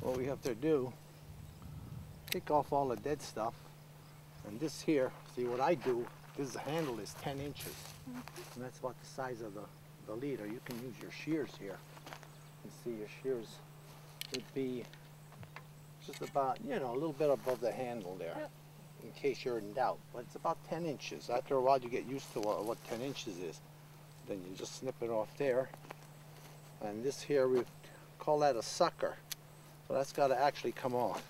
what we have to do, take off all the dead stuff. And this here, see what I do, this handle is 10 inches. Mm-hmm. And that's about the size of the, the leader. You can use your shears here. You see your shears would be just about, you know, a little bit above the handle there. Yep. In case you're in doubt. But it's about 10 inches. After a while you get used to what, what 10 inches is. Then you just snip it off there. And this here, we call that a sucker. So that's got to actually come off.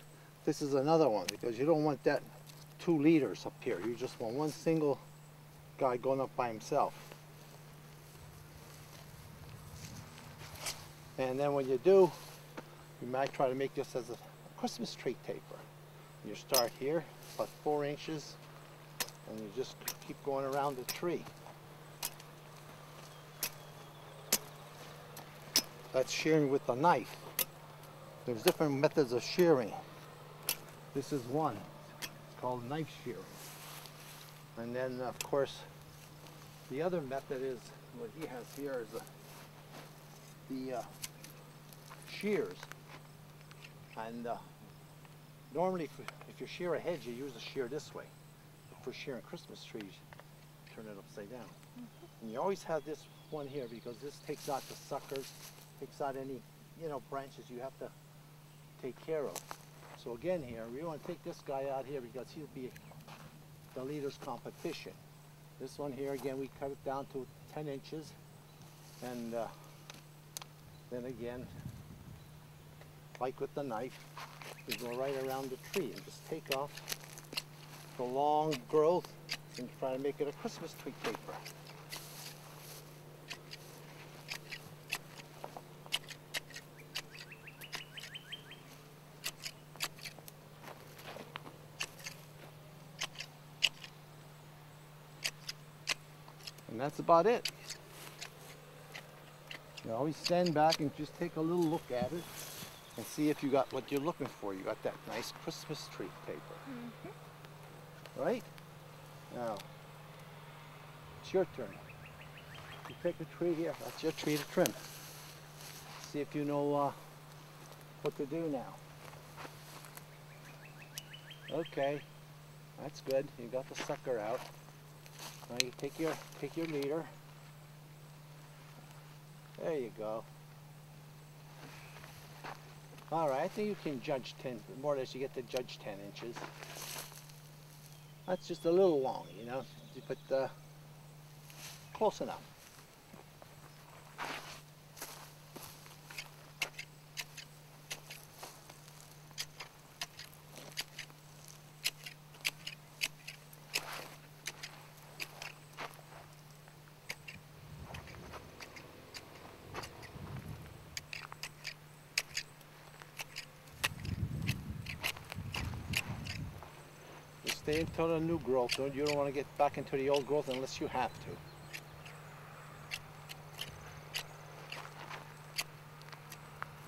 This is another one because you don't want that two leaders up here. You just want one single guy going up by himself. And then when you do, you might try to make this as a Christmas tree taper. You start here, about four inches, and you just keep going around the tree. That's shearing with the knife. There's different methods of shearing. This is one. It's called knife shearing. And then, of course, the other method is what he has here is the, the uh, shears. And uh, normally, if, if you shear a hedge, you use a shear this way. But for shearing Christmas trees, turn it upside down. And you always have this one here because this takes out the suckers, takes out any, you know, branches you have to take care of. So again here, we want to take this guy out here because he'll be the leader's competition. This one here, again, we cut it down to 10 inches. And uh, then again, like with the knife, we go right around the tree and just take off the long growth and try to make it a Christmas tree taper. And that's about it. You always stand back and just take a little look at it and see if you got what you're looking for. You got that nice Christmas tree taper. Right? Now, it's your turn. You pick a tree here. That's your tree to trim. See if you know uh, what to do now. Okay, that's good. You got the sucker out. Now you take your take your leader. There you go. All right, I think you can judge 10, more or less you get to judge 10 inches. That's just a little long, you know, but uh, close enough. Stay until the new growth. Don't you don't want to get back into the old growth unless you have to.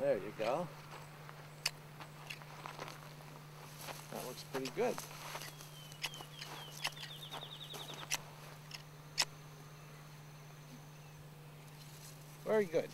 There you go. That looks pretty good. Very good.